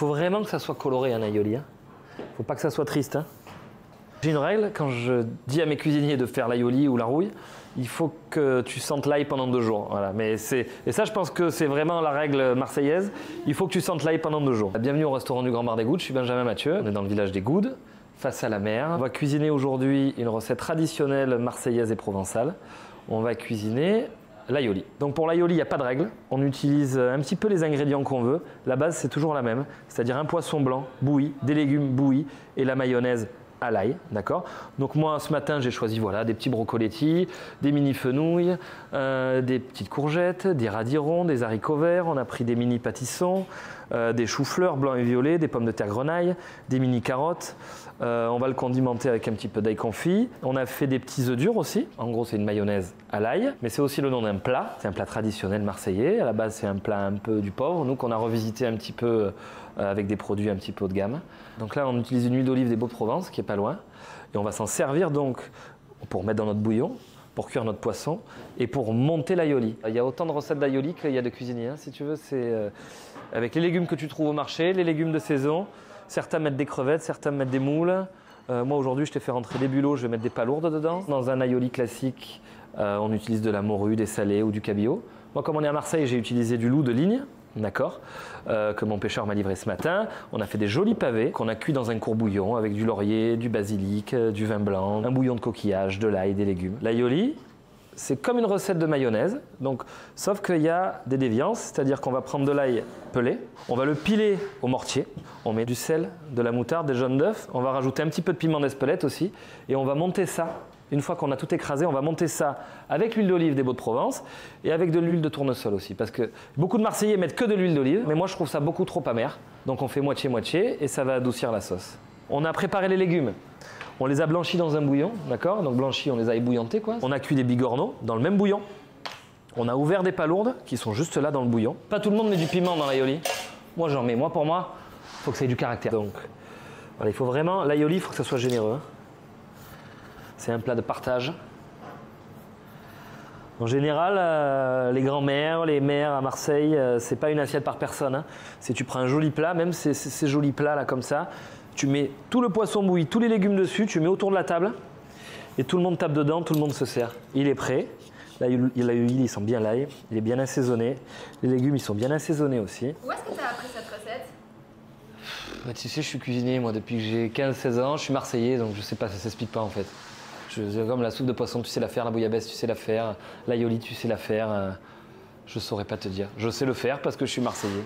faut vraiment que ça soit coloré un aioli. Hein. Faut pas que ça soit triste. Hein. J'ai une règle, quand je dis à mes cuisiniers de faire l'aioli ou la rouille, il faut que tu sentes l'ail pendant deux jours. Mais et ça, je pense que c'est vraiment la règle marseillaise. Il faut que tu sentes l'ail pendant deux jours. Bienvenue au restaurant du Grand Bar des Goudes. Je suis Benjamin Mathieu. On est dans le village des Goudes, face à la mer. On va cuisiner aujourd'hui une recette traditionnelle marseillaise et provençale. On va cuisiner l'aioli. Donc pour l'aioli, il n'y a pas de règle. On utilise un petit peu les ingrédients qu'on veut. La base, c'est toujours la même, c'est-à-dire un poisson blanc bouilli, des légumes bouillis et la mayonnaise à l'ail, d'accord Donc moi ce matin j'ai choisi voilà des petits brocolettis, des mini fenouilles, euh, des petites courgettes, des radis ronds, des haricots verts, on a pris des mini pâtissons, euh, des choux-fleurs blancs et violets, des pommes de terre grenaille, des mini carottes. Euh, on va le condimenter avec un petit peu d'ail confit. On a fait des petits œufs durs aussi. En gros c'est une mayonnaise à l'ail, mais c'est aussi le nom d'un plat. C'est un plat traditionnel marseillais. À la base c'est un plat un peu du pauvre, nous qu'on a revisité un petit peu avec des produits un petit peu haut de gamme. Donc là on utilise une huile d'olive des Beaux-de-Provence qui est loin. Et on va s'en servir donc pour mettre dans notre bouillon, pour cuire notre poisson et pour monter l'aioli. Il y a autant de recettes d'aioli qu'il y a de cuisiniers. Hein, si tu veux, c'est euh, avec les légumes que tu trouves au marché, les légumes de saison. Certains mettent des crevettes, certains mettent des moules. Euh, moi aujourd'hui, je t'ai fait rentrer des bulots, je vais mettre des palourdes dedans. Dans un aioli classique, euh, on utilise de la morue, des salés ou du cabillaud. Moi, comme on est à Marseille, j'ai utilisé du loup de ligne d'accord, euh, que mon pêcheur m'a livré ce matin. On a fait des jolis pavés qu'on a cuits dans un courbouillon avec du laurier, du basilic, euh, du vin blanc, un bouillon de coquillage, de l'ail, des légumes. L'aioli, c'est comme une recette de mayonnaise, donc, sauf qu'il y a des déviances, c'est-à-dire qu'on va prendre de l'ail pelé, on va le piler au mortier, on met du sel, de la moutarde, des jaunes d'œufs, on va rajouter un petit peu de piment d'Espelette aussi, et on va monter ça une fois qu'on a tout écrasé, on va monter ça avec l'huile d'olive des Beaux-de-Provence et avec de l'huile de tournesol aussi. Parce que beaucoup de Marseillais mettent que de l'huile d'olive, mais moi je trouve ça beaucoup trop amer. Donc on fait moitié-moitié et ça va adoucir la sauce. On a préparé les légumes. On les a blanchis dans un bouillon, d'accord? Donc blanchis, on les a ébouillantés quoi. On a cuit des bigorneaux dans le même bouillon. On a ouvert des palourdes qui sont juste là dans le bouillon. Pas tout le monde met du piment dans l'aioli. Moi j'en mets. Moi pour moi, faut que ça ait du caractère. Donc il faut vraiment l'aioli, il faut que ça soit généreux. C'est un plat de partage. En général, euh, les grands-mères, les mères à Marseille, euh, c'est pas une assiette par personne. Hein. C'est tu prends un joli plat, même ces, jolis plats là comme ça, tu mets tout le poisson bouilli, tous les légumes dessus, tu mets autour de la table et tout le monde tape dedans, tout le monde se sert. Il est prêt. Là, il, il, ils sont bien l'ail, il est bien assaisonné. Les légumes, ils sont bien assaisonnés aussi. Où est-ce que tu as appris cette recette? Bah, Tu sais, je suis cuisinier moi depuis que j'ai 15-16 ans. Je suis marseillais, donc je sais pas, ça s'explique pas en fait. Je, comme la soupe de poisson, tu sais la faire, la bouillabaisse, tu sais la faire, l'aioli, tu sais la faire. Euh, je saurais pas te dire. Je sais le faire parce que je suis marseillais.